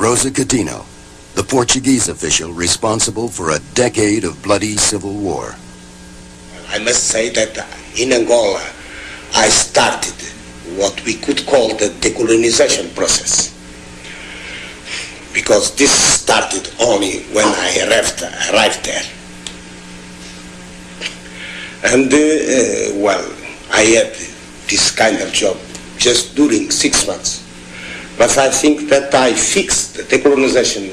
Rosa Coutinho, the Portuguese official responsible for a decade of bloody civil war. I must say that in Angola, I started what we could call the decolonization process. Because this started only when I arrived, arrived there. And, uh, well, I had this kind of job just during six months. But I think that I fixed the decolonization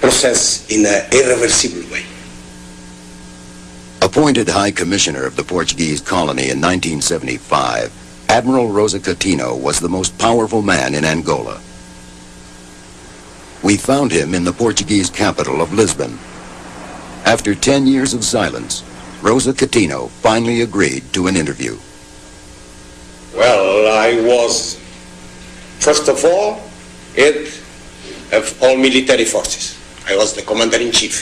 process in an irreversible way. Appointed High Commissioner of the Portuguese colony in 1975, Admiral Rosa Coutinho was the most powerful man in Angola. We found him in the Portuguese capital of Lisbon. After 10 years of silence, Rosa Coutinho finally agreed to an interview. Well, I was, first of all, head of all military forces. I was the commander-in-chief.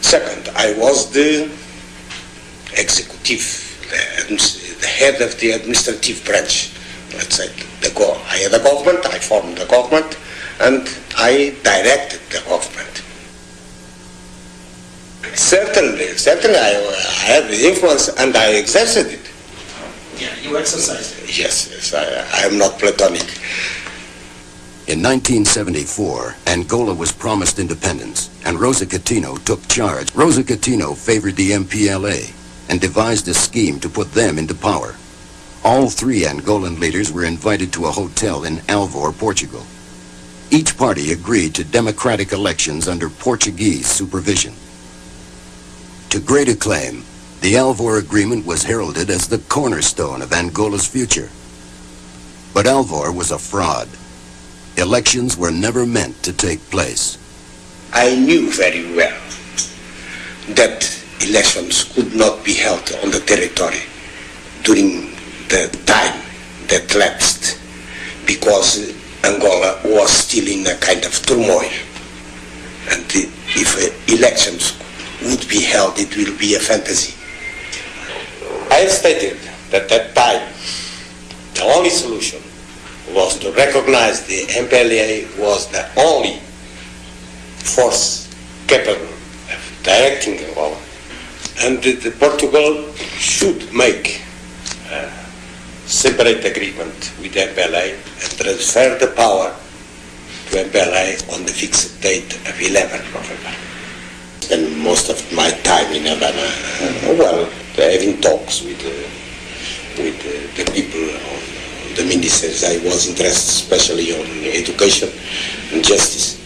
Second, I was the executive, the, the, head of the administrative branch. Let's say the go. I had a government, I formed the government, and I directed the government. Certainly, certainly I, I have the influence and I exerted it. Yeah, you exercised it. Yes, yes, I, I am not platonic. In 1974, Angola was promised independence, and Rosa Coutinho took charge. Rosa Coutinho favored the MPLA and devised a scheme to put them into power. All three Angolan leaders were invited to a hotel in Alvor, Portugal. Each party agreed to democratic elections under Portuguese supervision. To great acclaim, the Alvor Agreement was heralded as the cornerstone of Angola's future. But Alvor was a fraud. Elections were never meant to take place. I knew very well that elections could not be held on the territory during the time that lapsed because Angola was still in a kind of turmoil. And if elections would be held, it will be a fantasy. I stated that at that time the only solution was to recognize the MPLA was the only force capable of directing the war, and that Portugal should make a separate agreement with the MPLA and transfer the power to MPLA on the fixed date of 11 November. Spend most of my time in Havana, uh, having talks with, uh, with uh, the people on the ministers. I was interested especially on education and justice.